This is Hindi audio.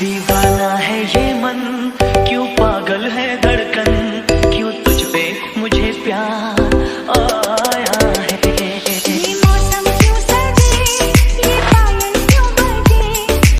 दीवाना है ये मन क्यों पागल है धड़कन? क्यों तुझ पे मुझे प्यार?